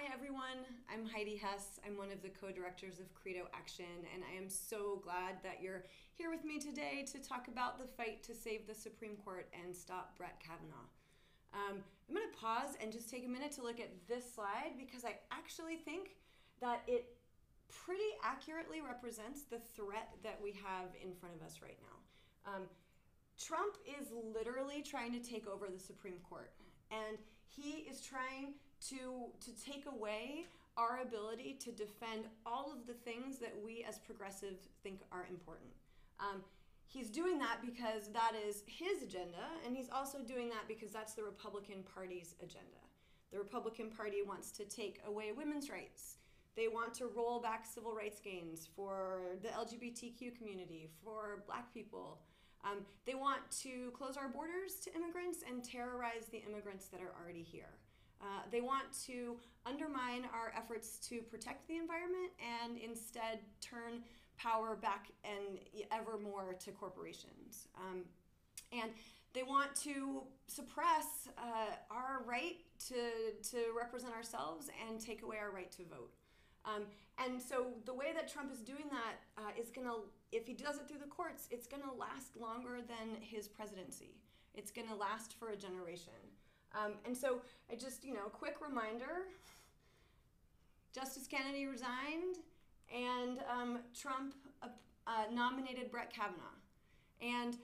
Hi, everyone. I'm Heidi Hess. I'm one of the co directors of Credo Action, and I am so glad that you're here with me today to talk about the fight to save the Supreme Court and stop Brett Kavanaugh. Um, I'm going to pause and just take a minute to look at this slide because I actually think that it pretty accurately represents the threat that we have in front of us right now. Um, Trump is literally trying to take over the Supreme Court, and he is trying to to take away our ability to defend all of the things that we as progressives think are important. Um, he's doing that because that is his agenda, and he's also doing that because that's the Republican Party's agenda. The Republican Party wants to take away women's rights. They want to roll back civil rights gains for the LGBTQ community, for black people. Um, they want to close our borders to immigrants and terrorize the immigrants that are already here. Uh, they want to undermine our efforts to protect the environment and instead turn power back and ever more to corporations. Um, and they want to suppress uh, our right to, to represent ourselves and take away our right to vote. Um, and so the way that Trump is doing that uh, is going to, if he does it through the courts, it's going to last longer than his presidency. It's going to last for a generation. Um, and so I just, you know, a quick reminder Justice Kennedy resigned, and um, Trump uh, uh, nominated Brett Kavanaugh. And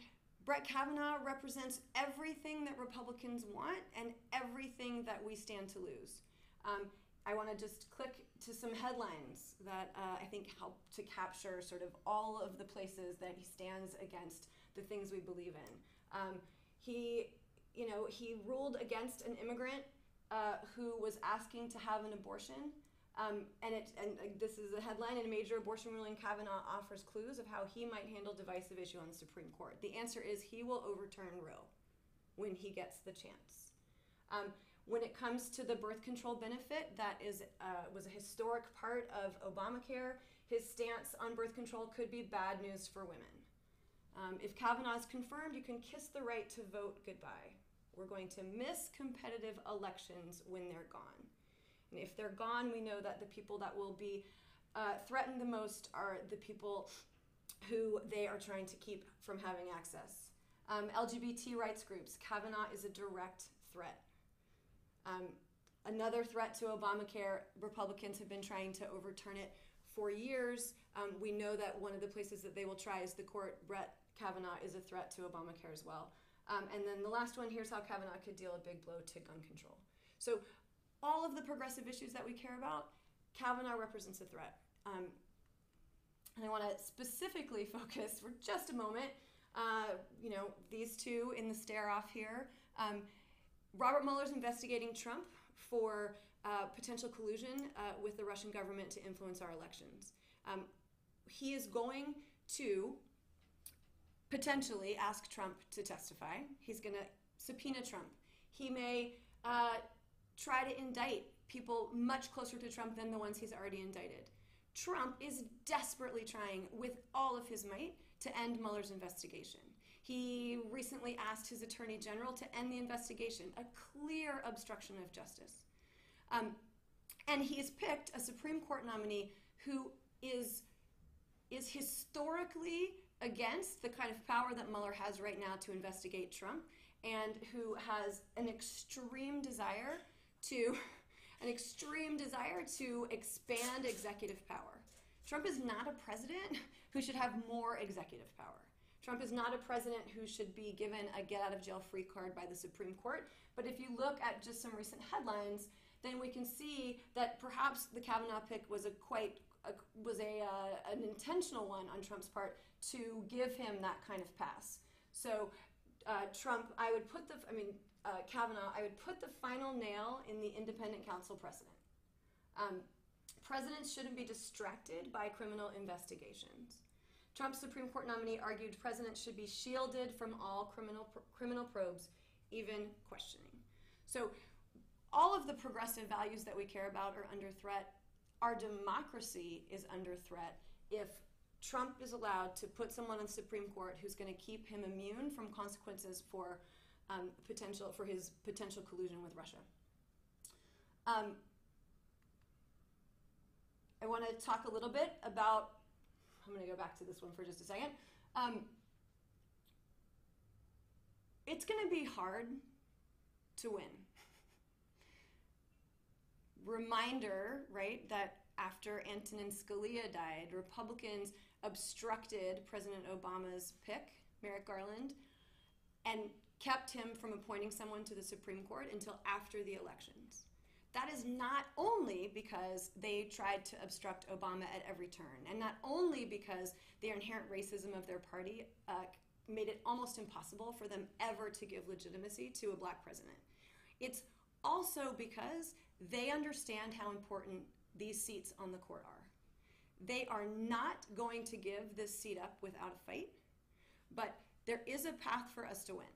Brett Kavanaugh represents everything that Republicans want and everything that we stand to lose. Um, I want to just click to some headlines that uh, I think help to capture sort of all of the places that he stands against the things we believe in. Um, he you know, he ruled against an immigrant uh, who was asking to have an abortion. Um, and it and uh, this is a headline in a major abortion ruling. Kavanaugh offers clues of how he might handle divisive issue on the Supreme Court. The answer is he will overturn Roe when he gets the chance. Um, when it comes to the birth control benefit, that is uh, was a historic part of Obamacare. His stance on birth control could be bad news for women. Um, if Kavanaugh is confirmed, you can kiss the right to vote goodbye. We're going to miss competitive elections when they're gone. And if they're gone, we know that the people that will be uh, threatened the most are the people who they are trying to keep from having access. Um, LGBT rights groups, Kavanaugh is a direct threat. Um, another threat to Obamacare, Republicans have been trying to overturn it for years. Um, we know that one of the places that they will try is the court. Brett Kavanaugh is a threat to Obamacare as well. Um, and then the last one here's how Kavanaugh could deal a big blow to gun control. So, all of the progressive issues that we care about, Kavanaugh represents a threat. Um, and I want to specifically focus for just a moment, uh, you know, these two in the stare off here. Um, Robert Mueller's investigating Trump for uh, potential collusion uh, with the Russian government to influence our elections. Um, he is going to potentially ask Trump to testify. He's going to subpoena Trump. He may uh, try to indict people much closer to Trump than the ones he's already indicted. Trump is desperately trying with all of his might to end Mueller's investigation. He recently asked his attorney general to end the investigation, a clear obstruction of justice. Um, and he has picked a Supreme Court nominee who is, is historically against the kind of power that Mueller has right now to investigate Trump and who has an extreme desire to an extreme desire to expand executive power. Trump is not a president who should have more executive power. Trump is not a president who should be given a get out of jail free card by the Supreme Court. But if you look at just some recent headlines, then we can see that perhaps the Kavanaugh pick was a quite a, was a uh, an intentional one on Trump's part to give him that kind of pass. So uh, Trump, I would put the, I mean uh, Kavanaugh, I would put the final nail in the independent counsel precedent. Um, presidents shouldn't be distracted by criminal investigations. Trump's Supreme Court nominee argued presidents should be shielded from all criminal criminal probes, even questioning. So all of the progressive values that we care about are under threat our democracy is under threat if Trump is allowed to put someone on the Supreme Court who's going to keep him immune from consequences for um, potential for his potential collusion with Russia. Um, I want to talk a little bit about. I'm going to go back to this one for just a second. Um, it's going to be hard to win. Reminder, right, that after Antonin Scalia died, Republicans obstructed President Obama's pick, Merrick Garland, and kept him from appointing someone to the Supreme Court until after the elections. That is not only because they tried to obstruct Obama at every turn, and not only because the inherent racism of their party uh, made it almost impossible for them ever to give legitimacy to a black president. It's also because they understand how important these seats on the court are. They are not going to give this seat up without a fight, but there is a path for us to win.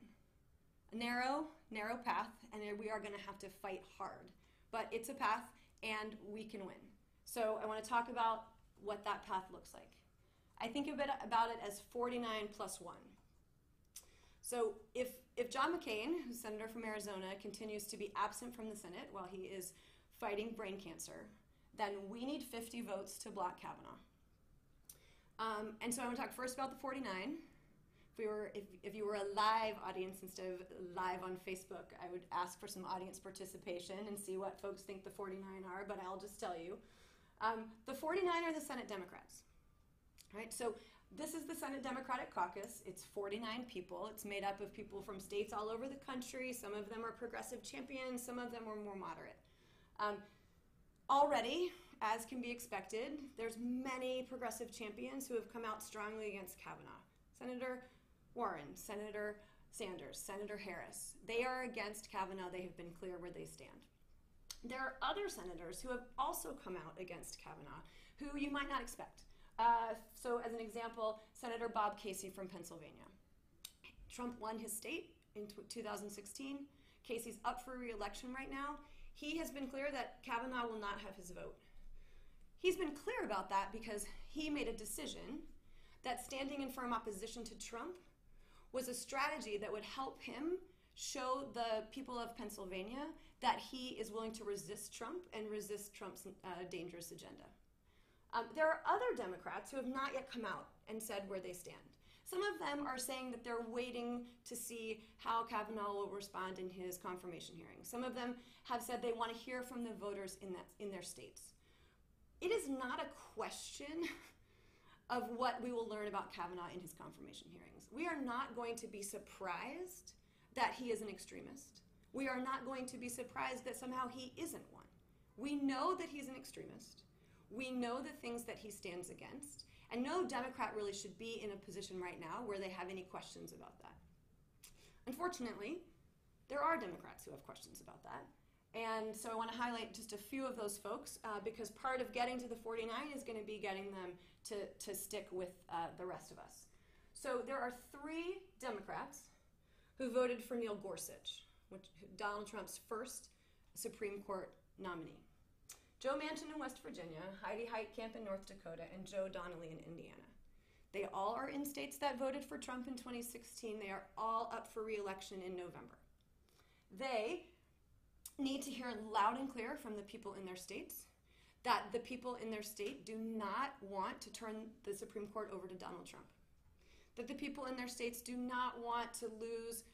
A narrow, narrow path, and we are going to have to fight hard. But it's a path, and we can win. So I want to talk about what that path looks like. I think of it, about it as 49 plus 1. So if, if John McCain, who's senator from Arizona, continues to be absent from the Senate while he is fighting brain cancer, then we need 50 votes to block Kavanaugh. Um, and so I want to talk first about the 49. If we were, if, if you were a live audience instead of live on Facebook, I would ask for some audience participation and see what folks think the 49 are. But I'll just tell you, um, the 49 are the Senate Democrats. Right. So this is the Senate Democratic Caucus. It's 49 people. It's made up of people from states all over the country. Some of them are progressive champions. Some of them are more moderate. Um, Already, as can be expected, there's many progressive champions who have come out strongly against Kavanaugh. Senator Warren, Senator Sanders, Senator Harris. They are against Kavanaugh. They have been clear where they stand. There are other senators who have also come out against Kavanaugh, who you might not expect. Uh, so, as an example, Senator Bob Casey from Pennsylvania. Trump won his state in 2016. Casey's up for re-election right now. He has been clear that Kavanaugh will not have his vote. He's been clear about that because he made a decision that standing in firm opposition to Trump was a strategy that would help him show the people of Pennsylvania that he is willing to resist Trump and resist Trump's uh, dangerous agenda. Um, there are other Democrats who have not yet come out and said where they stand. Some of them are saying that they're waiting to see how Kavanaugh will respond in his confirmation hearing. Some of them have said they want to hear from the voters in, that, in their states. It is not a question of what we will learn about Kavanaugh in his confirmation hearings. We are not going to be surprised that he is an extremist. We are not going to be surprised that somehow he isn't one. We know that he's an extremist. We know the things that he stands against. And no Democrat really should be in a position right now where they have any questions about that. Unfortunately, there are Democrats who have questions about that. And so I want to highlight just a few of those folks uh, because part of getting to the 49 is going to be getting them to, to stick with uh, the rest of us. So there are three Democrats who voted for Neil Gorsuch, which Donald Trump's first Supreme Court nominee. Joe Manchin in West Virginia, Heidi Heitkamp in North Dakota, and Joe Donnelly in Indiana. They all are in states that voted for Trump in 2016. They are all up for reelection in November. They need to hear loud and clear from the people in their states that the people in their state do not want to turn the Supreme Court over to Donald Trump. That the people in their states do not want to lose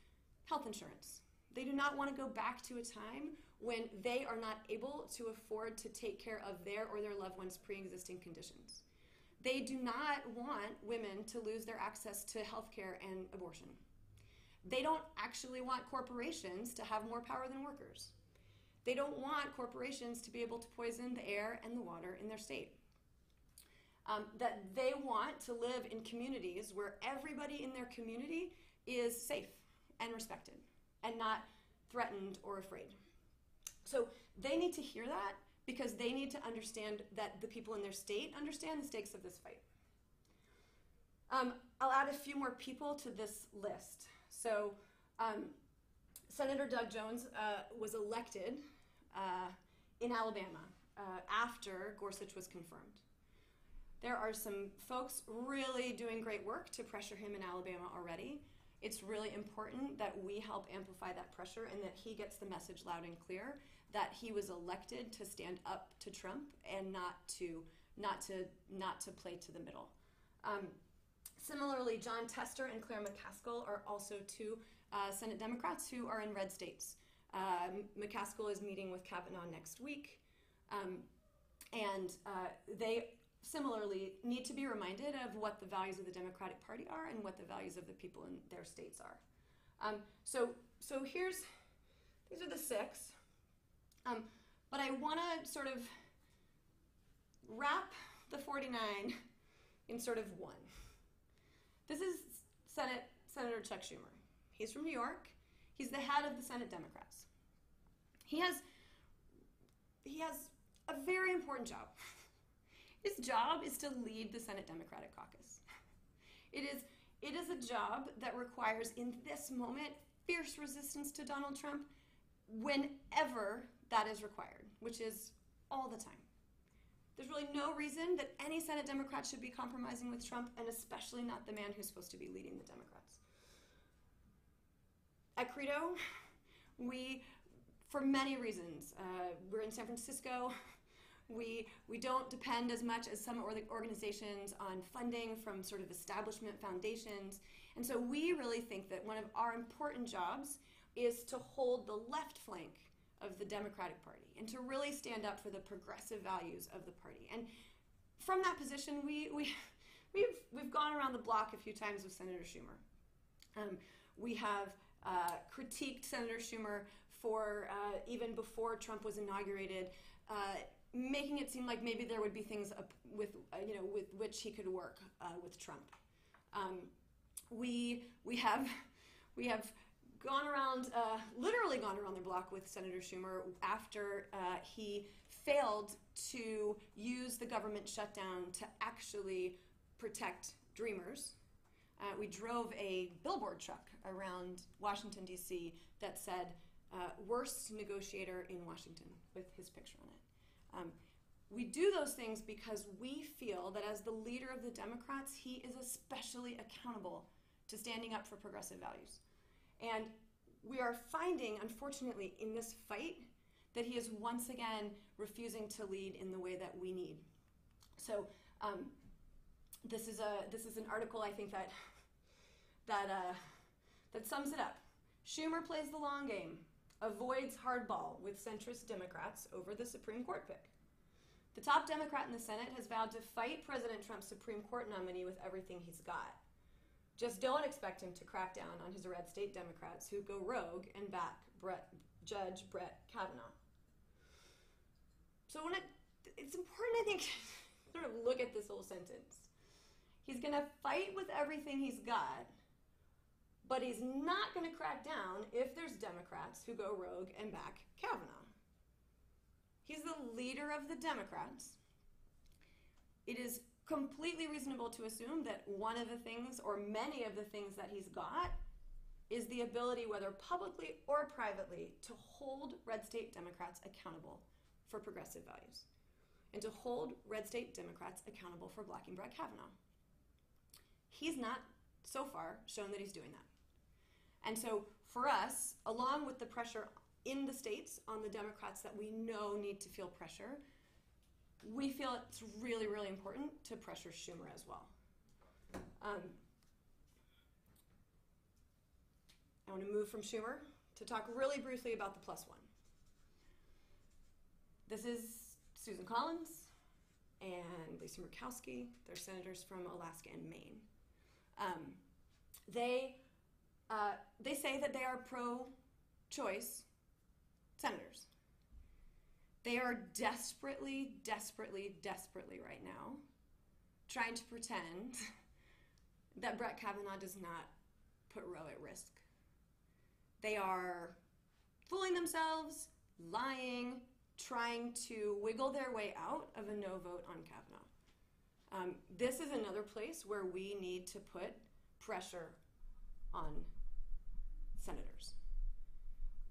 health insurance. They do not want to go back to a time when they are not able to afford to take care of their or their loved ones' pre existing conditions. They do not want women to lose their access to health care and abortion. They don't actually want corporations to have more power than workers. They don't want corporations to be able to poison the air and the water in their state. Um, that they want to live in communities where everybody in their community is safe and respected and not threatened or afraid. So they need to hear that because they need to understand that the people in their state understand the stakes of this fight. Um, I'll add a few more people to this list. So, um, Senator Doug Jones uh, was elected uh, in Alabama uh, after Gorsuch was confirmed. There are some folks really doing great work to pressure him in Alabama already. It's really important that we help amplify that pressure and that he gets the message loud and clear that he was elected to stand up to Trump and not to not to not to play to the middle. Um, similarly, Jon Tester and Claire McCaskill are also two uh, Senate Democrats who are in red states. Uh, McCaskill is meeting with Kavanaugh next week, um, and uh, they similarly need to be reminded of what the values of the Democratic Party are and what the values of the people in their states are. Um, so, so here's these are the six. Um, but I want to sort of wrap the 49 in sort of one. This is Senate Senator Chuck Schumer. He's from New York. He's the head of the Senate Democrats. He has he has a very important job. His job is to lead the Senate Democratic Caucus. It is it is a job that requires in this moment fierce resistance to Donald Trump whenever that is required, which is all the time. There's really no reason that any Senate Democrat should be compromising with Trump, and especially not the man who's supposed to be leading the Democrats. At Credo, we, for many reasons, uh, we're in San Francisco. We, we don't depend as much as some organizations on funding from sort of establishment foundations. And so we really think that one of our important jobs is to hold the left flank of the Democratic Party and to really stand up for the progressive values of the party. And from that position, we, we, we've, we've gone around the block a few times with Senator Schumer. Um, we have uh, critiqued Senator Schumer for, uh, even before Trump was inaugurated, uh, making it seem like maybe there would be things with, uh, you know, with which he could work uh, with Trump. Um, we, we have, we have gone around, uh, literally gone around the block with Senator Schumer after uh, he failed to use the government shutdown to actually protect dreamers. Uh, we drove a billboard truck around Washington, D.C. that said, uh, worst negotiator in Washington, with his picture on it. Um, we do those things because we feel that as the leader of the Democrats, he is especially accountable to standing up for progressive values. And we are finding, unfortunately, in this fight, that he is once again refusing to lead in the way that we need. So um, this is a this is an article I think that that uh, that sums it up. Schumer plays the long game, avoids hardball with centrist Democrats over the Supreme Court pick. The top Democrat in the Senate has vowed to fight President Trump's Supreme Court nominee with everything he's got. Just don't expect him to crack down on his red state Democrats who go rogue and back Brett, Judge Brett Kavanaugh. So when it, it's important, I think, sort of look at this whole sentence. He's going to fight with everything he's got, but he's not going to crack down if there's Democrats who go rogue and back Kavanaugh. He's the leader of the Democrats. It is completely reasonable to assume that one of the things, or many of the things that he's got, is the ability, whether publicly or privately, to hold red state Democrats accountable for progressive values and to hold red state Democrats accountable for blocking Brett Kavanaugh. He's not, so far, shown that he's doing that. And so, for us, along with the pressure in the states on the Democrats that we know need to feel pressure, we feel it's really, really important to pressure Schumer as well. Um, I want to move from Schumer to talk really briefly about the plus one. This is Susan Collins and Lisa Murkowski. They're senators from Alaska and Maine. Um, they, uh, they say that they are pro-choice senators. They are desperately, desperately, desperately right now trying to pretend that Brett Kavanaugh does not put Roe at risk. They are fooling themselves, lying, trying to wiggle their way out of a no vote on Kavanaugh. Um, this is another place where we need to put pressure on senators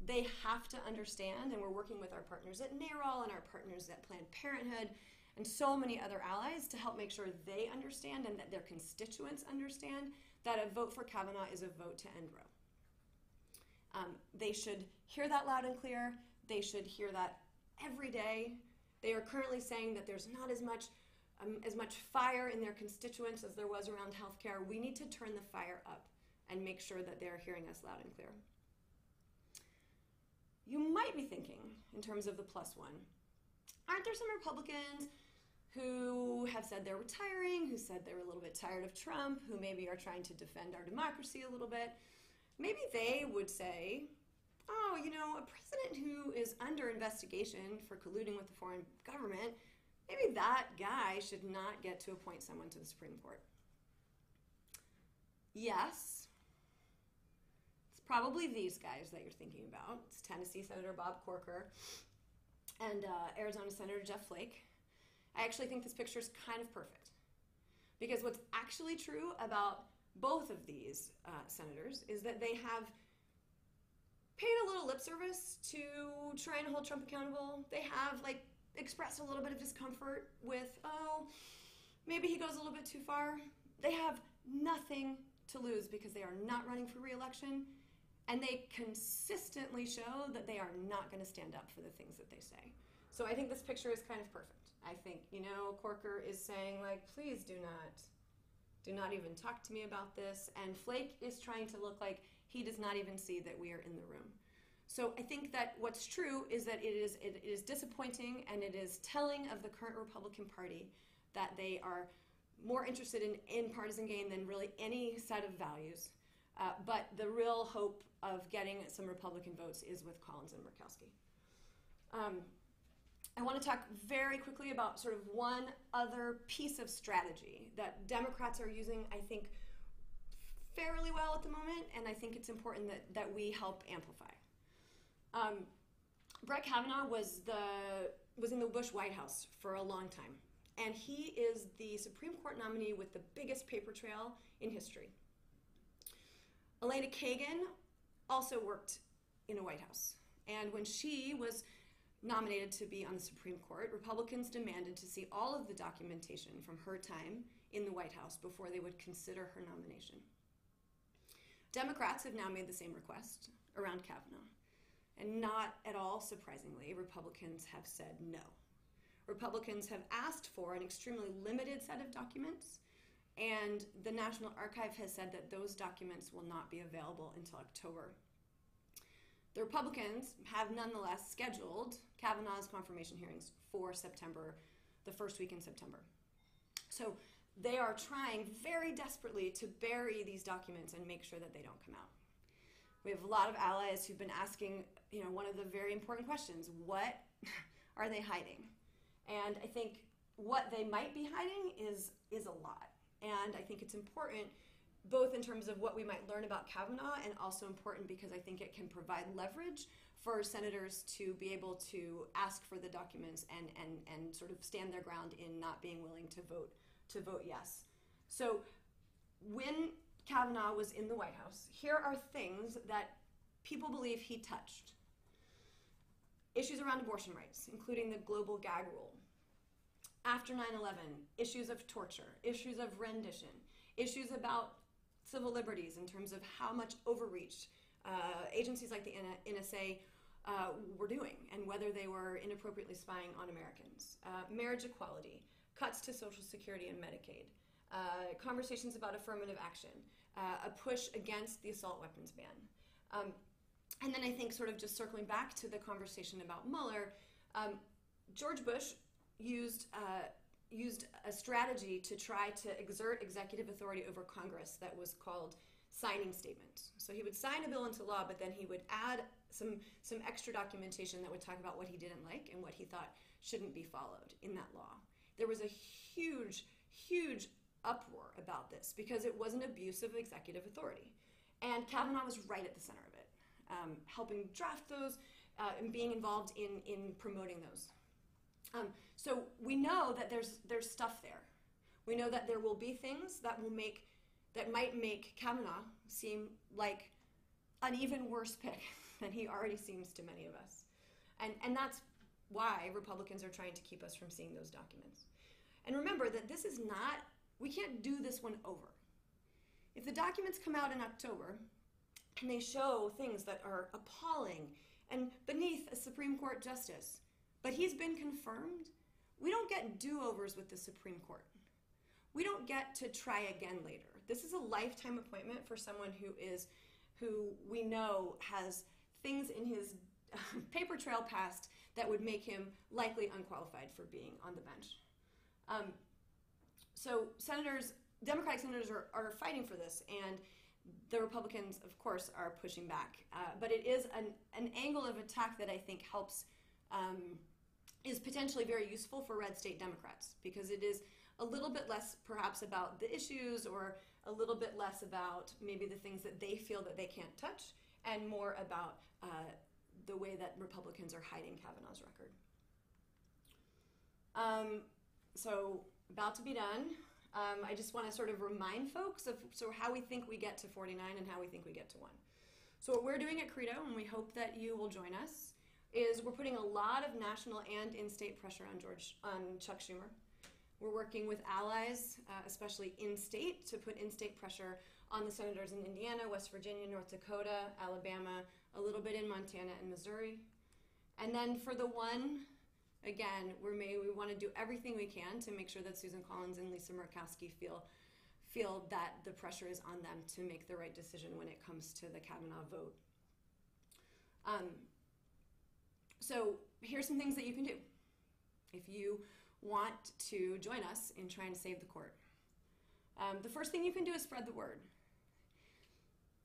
they have to understand, and we're working with our partners at NARAL and our partners at Planned Parenthood and so many other allies to help make sure they understand and that their constituents understand that a vote for Kavanaugh is a vote to end Roe. Um, they should hear that loud and clear. They should hear that every day. They are currently saying that there's not as much um, as much fire in their constituents as there was around healthcare. We need to turn the fire up and make sure that they're hearing us loud and clear. You might be thinking, in terms of the plus one, aren't there some Republicans who have said they're retiring, who said they're a little bit tired of Trump, who maybe are trying to defend our democracy a little bit? Maybe they would say, oh, you know, a president who is under investigation for colluding with the foreign government, maybe that guy should not get to appoint someone to the Supreme Court. Yes, probably these guys that you're thinking about. It's Tennessee Senator Bob Corker and uh, Arizona Senator Jeff Flake. I actually think this picture is kind of perfect. Because what's actually true about both of these uh, senators is that they have paid a little lip service to try and hold Trump accountable. They have like expressed a little bit of discomfort with, oh, maybe he goes a little bit too far. They have nothing to lose because they are not running for reelection and they consistently show that they are not going to stand up for the things that they say. So I think this picture is kind of perfect. I think, you know, Corker is saying like, please do not do not even talk to me about this and Flake is trying to look like he does not even see that we are in the room. So I think that what's true is that it is it is disappointing and it is telling of the current Republican Party that they are more interested in, in partisan gain than really any set of values. Uh, but the real hope of getting some Republican votes is with Collins and Murkowski. Um, I want to talk very quickly about sort of one other piece of strategy that Democrats are using, I think, fairly well at the moment, and I think it's important that, that we help amplify. Um, Brett Kavanaugh was the was in the Bush White House for a long time, and he is the Supreme Court nominee with the biggest paper trail in history. Elena Kagan also worked in a White House, and when she was nominated to be on the Supreme Court, Republicans demanded to see all of the documentation from her time in the White House before they would consider her nomination. Democrats have now made the same request around Kavanaugh. And not at all surprisingly, Republicans have said no. Republicans have asked for an extremely limited set of documents, and the National Archive has said that those documents will not be available until October. The Republicans have nonetheless scheduled Kavanaugh's confirmation hearings for September, the first week in September. So they are trying very desperately to bury these documents and make sure that they don't come out. We have a lot of allies who've been asking, you know, one of the very important questions: What are they hiding? And I think what they might be hiding is is a lot. And I think it's important, both in terms of what we might learn about Kavanaugh, and also important because I think it can provide leverage for senators to be able to ask for the documents and and and sort of stand their ground in not being willing to vote to vote yes. So when Kavanaugh was in the White House, here are things that people believe he touched. Issues around abortion rights, including the global gag rule. After 9 11, issues of torture, issues of rendition, issues about civil liberties in terms of how much overreach uh, agencies like the NSA uh, were doing and whether they were inappropriately spying on Americans. Uh, marriage equality, cuts to Social Security and Medicaid, uh, conversations about affirmative action, uh, a push against the assault weapons ban. Um, and then I think, sort of just circling back to the conversation about Mueller, um, George Bush used uh, used a strategy to try to exert executive authority over Congress that was called signing statement. So he would sign a bill into law, but then he would add some some extra documentation that would talk about what he didn't like and what he thought shouldn't be followed in that law. There was a huge, huge uproar about this because it was an abuse of executive authority. And Kavanaugh was right at the center of it, um, helping draft those uh, and being involved in, in promoting those. Um, so we know that there's, there's stuff there. We know that there will be things that will make that might make Kavanaugh seem like an even worse pick than he already seems to many of us. And, and that's why Republicans are trying to keep us from seeing those documents. And remember that this is not, we can't do this one over. If the documents come out in October and they show things that are appalling and beneath a Supreme Court justice, but he's been confirmed, we don't get do overs with the Supreme Court. We don't get to try again later. This is a lifetime appointment for someone who is, who we know has things in his paper trail past that would make him likely unqualified for being on the bench. Um, so senators, Democratic senators are, are fighting for this, and the Republicans, of course, are pushing back. Uh, but it is an, an angle of attack that I think helps, um, is potentially very useful for red state Democrats because it is a little bit less perhaps about the issues or a little bit less about maybe the things that they feel that they can't touch and more about uh, the way that Republicans are hiding Kavanaugh's record. Um, so, about to be done. Um, I just want to sort of remind folks of so how we think we get to 49 and how we think we get to 1. So, what we're doing at Credo, and we hope that you will join us, is we're putting a lot of national and in state pressure on George on Chuck Schumer. We're working with allies, uh, especially in state, to put in state pressure on the senators in Indiana, West Virginia, North Dakota, Alabama, a little bit in Montana and Missouri. And then for the one, again, we may we want to do everything we can to make sure that Susan Collins and Lisa Murkowski feel feel that the pressure is on them to make the right decision when it comes to the Kavanaugh vote. Um, so here's some things that you can do if you want to join us in trying to save the court. Um, the first thing you can do is spread the word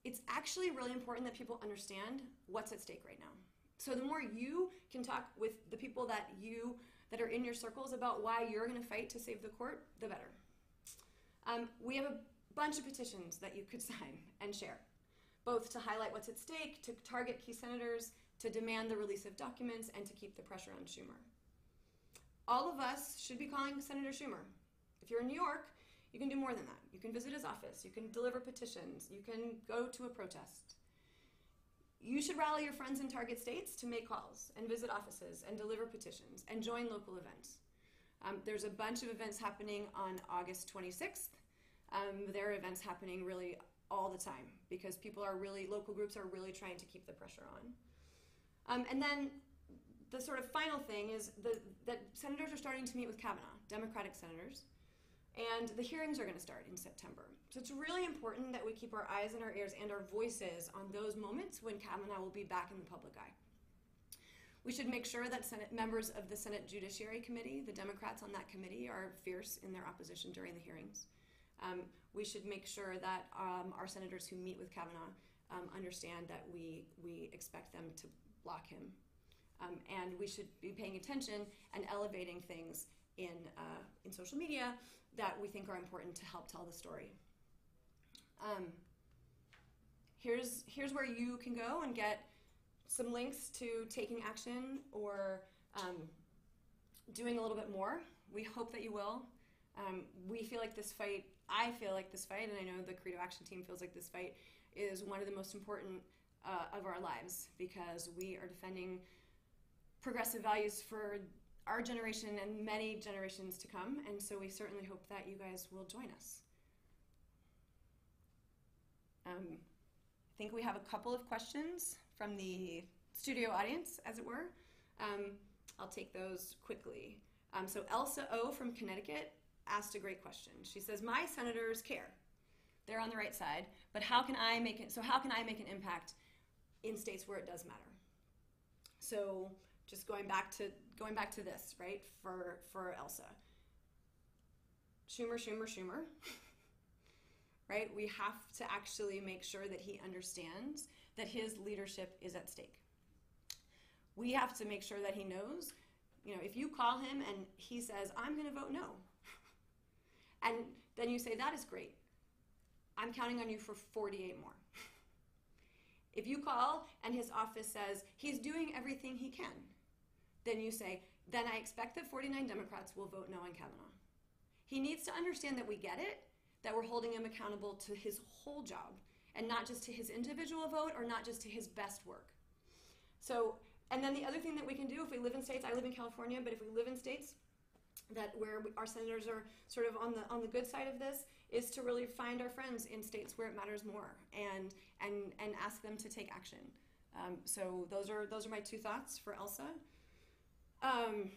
it's actually really important that people understand what's at stake right now. So the more you can talk with the people that you that are in your circles about why you're going to fight to save the court, the better. Um, we have a bunch of petitions that you could sign and share, both to highlight what's at stake, to target key senators, to demand the release of documents, and to keep the pressure on Schumer. All of us should be calling Senator Schumer. If you're in New York, you can do more than that. You can visit his office. You can deliver petitions. You can go to a protest. You should rally your friends in target states to make calls and visit offices and deliver petitions and join local events. Um, there's a bunch of events happening on August 26th. Um, there are events happening really all the time because people are really, local groups are really trying to keep the pressure on. Um, and then the sort of final thing is the, that senators are starting to meet with Kavanaugh, Democratic senators. And the hearings are going to start in September. So it's really important that we keep our eyes and our ears and our voices on those moments when Kavanaugh will be back in the public eye. We should make sure that Senate members of the Senate Judiciary Committee, the Democrats on that committee, are fierce in their opposition during the hearings. Um, we should make sure that um, our senators who meet with Kavanaugh um, understand that we, we expect them to block him. Um, and we should be paying attention and elevating things in, uh, in social media that we think are important to help tell the story. Um, here's, here's where you can go and get some links to taking action or um, doing a little bit more. We hope that you will. Um, we feel like this fight, I feel like this fight, and I know the Credo Action Team feels like this fight is one of the most important uh, of our lives because we are defending progressive values for our generation and many generations to come. And so we certainly hope that you guys will join us. Um, I think we have a couple of questions from the studio audience, as it were. Um, I'll take those quickly. Um, so Elsa O from Connecticut asked a great question. She says, "My senators care; they're on the right side, but how can I make it? So how can I make an impact in states where it does matter?" So just going back to going back to this, right? For for Elsa. Schumer, Schumer, Schumer. right? We have to actually make sure that he understands that his leadership is at stake. We have to make sure that he knows, you know, if you call him and he says, I'm going to vote no, and then you say, that is great. I'm counting on you for 48 more. If you call and his office says, he's doing everything he can, then you say, then I expect that 49 Democrats will vote no on Kavanaugh. He needs to understand that we get it, that we're holding him accountable to his whole job and not just to his individual vote or not just to his best work. So, and then the other thing that we can do if we live in states, I live in California, but if we live in states that where our senators are sort of on the on the good side of this is to really find our friends in states where it matters more and and and ask them to take action. Um, so those are those are my two thoughts for Elsa. Um,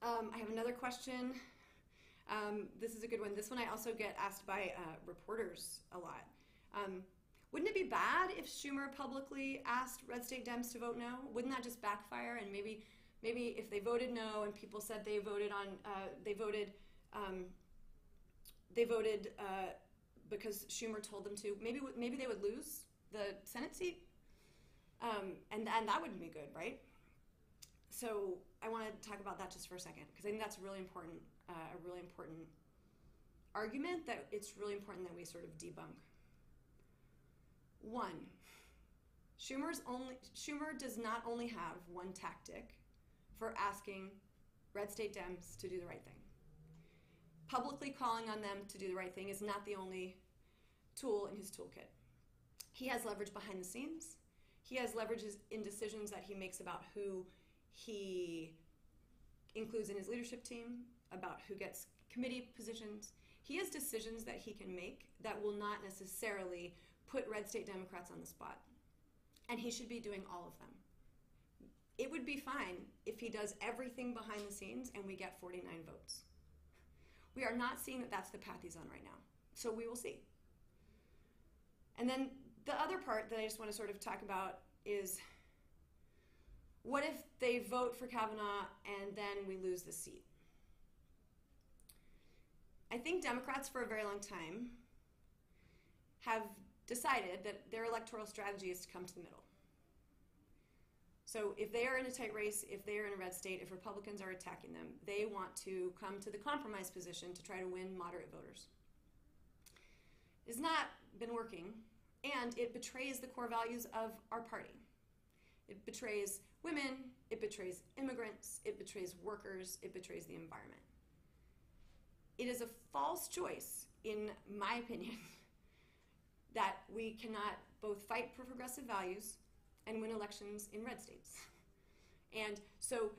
Um, I have another question. Um, this is a good one. This one I also get asked by uh, reporters a lot. Um, wouldn't it be bad if Schumer publicly asked red state Dems to vote no? Wouldn't that just backfire? And maybe, maybe if they voted no and people said they voted on, uh, they voted, um, they voted uh, because Schumer told them to. Maybe, maybe they would lose the Senate seat, um, and and that wouldn't be good, right? So I want to talk about that just for a second because I think that's really important, uh, a really important argument that it's really important that we sort of debunk. One, Schumer's only Schumer does not only have one tactic for asking red state Dems to do the right thing. Publicly calling on them to do the right thing is not the only tool in his toolkit. He has leverage behind the scenes. He has leverages in decisions that he makes about who he includes in his leadership team, about who gets committee positions. He has decisions that he can make that will not necessarily put red state Democrats on the spot. And he should be doing all of them. It would be fine if he does everything behind the scenes and we get 49 votes. We are not seeing that that's the path he's on right now. So we will see. And then the other part that I just want to sort of talk about is what if they vote for Kavanaugh and then we lose the seat? I think Democrats for a very long time have decided that their electoral strategy is to come to the middle. So if they are in a tight race, if they are in a red state, if Republicans are attacking them, they want to come to the compromise position to try to win moderate voters. It's not been working, and it betrays the core values of our party. It betrays women, it betrays immigrants, it betrays workers, it betrays the environment. It is a false choice, in my opinion, that we cannot both fight for progressive values and win elections in red states. And so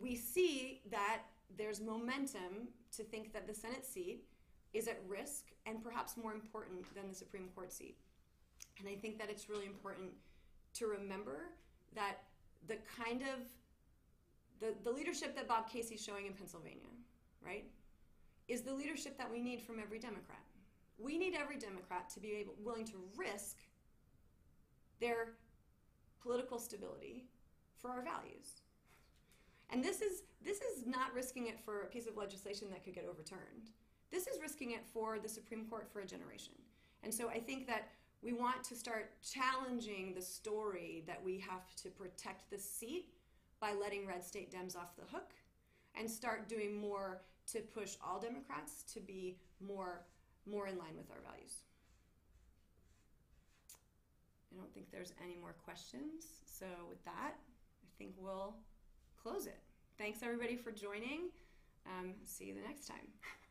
we see that there's momentum to think that the Senate seat is at risk and perhaps more important than the Supreme Court seat. And I think that it's really important to remember that the kind of the, the leadership that Bob Casey's showing in Pennsylvania, right, is the leadership that we need from every Democrat. We need every Democrat to be able willing to risk their political stability for our values. And this is this is not risking it for a piece of legislation that could get overturned. This is risking it for the Supreme Court for a generation. And so I think that we want to start challenging the story that we have to protect the seat by letting red state Dems off the hook and start doing more to push all Democrats to be more more in line with our values. I don't think there's any more questions. So with that, I think we'll close it. Thanks everybody for joining. Um, see you the next time.